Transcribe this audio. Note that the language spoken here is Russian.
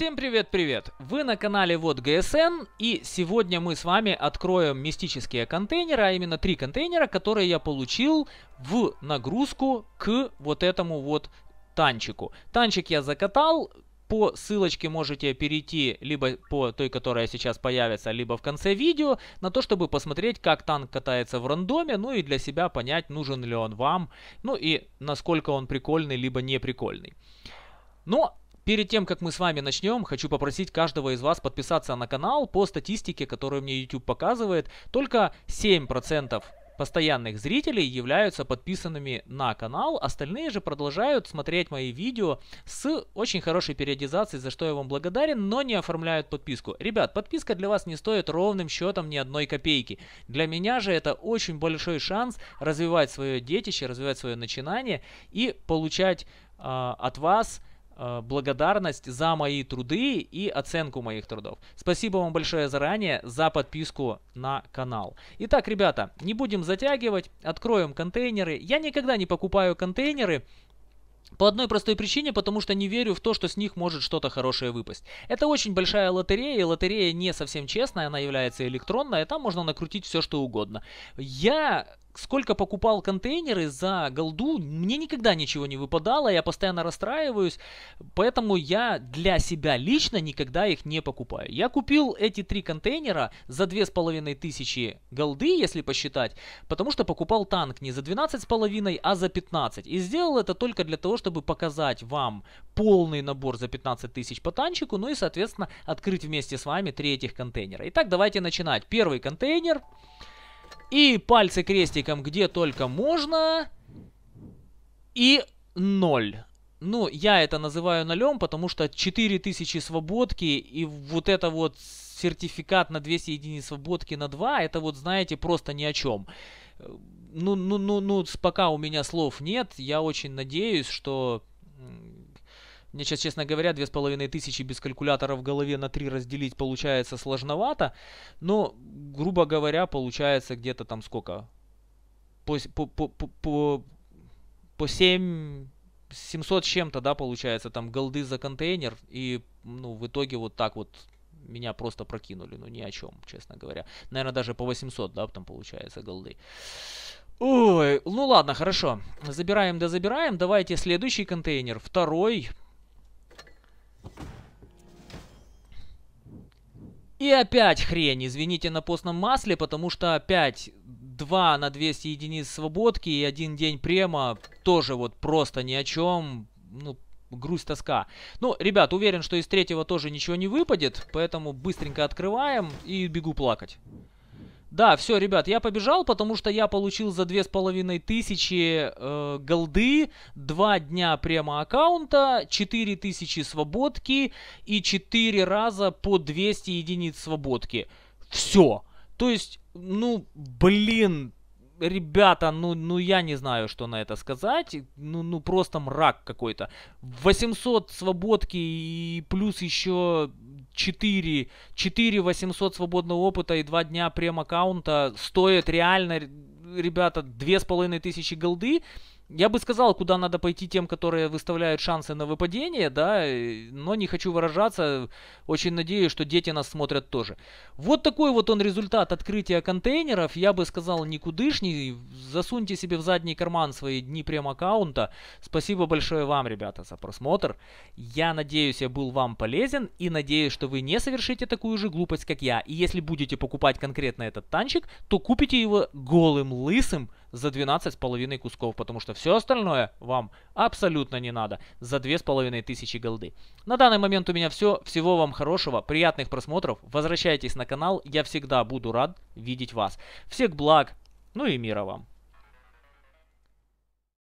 Всем привет-привет! Вы на канале Вот ГСН и сегодня мы с вами откроем мистические контейнеры, а именно три контейнера, которые я получил в нагрузку к вот этому вот танчику. Танчик я закатал, по ссылочке можете перейти либо по той, которая сейчас появится, либо в конце видео, на то, чтобы посмотреть, как танк катается в рандоме, ну и для себя понять, нужен ли он вам, ну и насколько он прикольный, либо не прикольный. Но Перед тем, как мы с вами начнем, хочу попросить каждого из вас подписаться на канал по статистике, которую мне YouTube показывает. Только 7% постоянных зрителей являются подписанными на канал, остальные же продолжают смотреть мои видео с очень хорошей периодизацией, за что я вам благодарен, но не оформляют подписку. Ребят, подписка для вас не стоит ровным счетом ни одной копейки. Для меня же это очень большой шанс развивать свое детище, развивать свое начинание и получать э, от вас благодарность за мои труды и оценку моих трудов. Спасибо вам большое заранее за подписку на канал. Итак, ребята, не будем затягивать, откроем контейнеры. Я никогда не покупаю контейнеры, по одной простой причине, потому что не верю в то, что с них может что-то хорошее выпасть. Это очень большая лотерея, и лотерея не совсем честная, она является электронной, и там можно накрутить все, что угодно. Я сколько покупал контейнеры за голду, мне никогда ничего не выпадало, я постоянно расстраиваюсь, поэтому я для себя лично никогда их не покупаю. Я купил эти три контейнера за две с половиной тысячи голды, если посчитать, потому что покупал танк не за 12 с половиной, а за 15. И сделал это только для того, чтобы показать вам полный набор за 15 тысяч по танчику, ну и, соответственно, открыть вместе с вами три этих контейнера. Итак, давайте начинать. Первый контейнер. И пальцы крестиком где только можно. И ноль. Ну, я это называю нолем, потому что 4000 свободки и вот это вот сертификат на 200 единиц свободки на 2, это вот, знаете, просто ни о чем. Ну, ну, ну, ну, пока у меня слов нет, я очень надеюсь, что мне сейчас, честно говоря, две с половиной тысячи без калькулятора в голове на 3 разделить получается сложновато. Но, грубо говоря, получается где-то там сколько? По, по, по, по, по 7... 700 с чем-то, да, получается, там голды за контейнер. И, ну, в итоге вот так вот меня просто прокинули. Ну, ни о чем, честно говоря. Наверное, даже по 800, да, там получается голды. Ой, ну ладно, хорошо. Забираем да забираем. Давайте следующий контейнер. Второй. И опять хрень, извините на постном масле, потому что опять 2 на 200 единиц свободки и один день према тоже вот просто ни о чем. Ну, грусть, тоска. Ну, ребят, уверен, что из третьего тоже ничего не выпадет, поэтому быстренько открываем и бегу плакать. Да, все, ребят, я побежал, потому что я получил за две с половиной тысячи э, голды, два дня према аккаунта, четыре тысячи свободки и четыре раза по 200 единиц свободки. Все. То есть, ну, блин, ребята, ну, ну я не знаю, что на это сказать. Ну, ну просто мрак какой-то. 800 свободки и плюс еще 4, 4 800 свободного опыта и 2 дня прем-аккаунта стоит реально, ребята, 2500 голды. Я бы сказал, куда надо пойти тем, которые выставляют шансы на выпадение, да, но не хочу выражаться, очень надеюсь, что дети нас смотрят тоже. Вот такой вот он результат открытия контейнеров, я бы сказал, никудышний, засуньте себе в задний карман свои дни прем-аккаунта. Спасибо большое вам, ребята, за просмотр. Я надеюсь, я был вам полезен и надеюсь, что вы не совершите такую же глупость, как я. И если будете покупать конкретно этот танчик, то купите его голым, лысым, за 12,5 кусков, потому что все остальное вам абсолютно не надо за 2500 голды. На данный момент у меня все. Всего вам хорошего, приятных просмотров. Возвращайтесь на канал, я всегда буду рад видеть вас. Всех благ, ну и мира вам.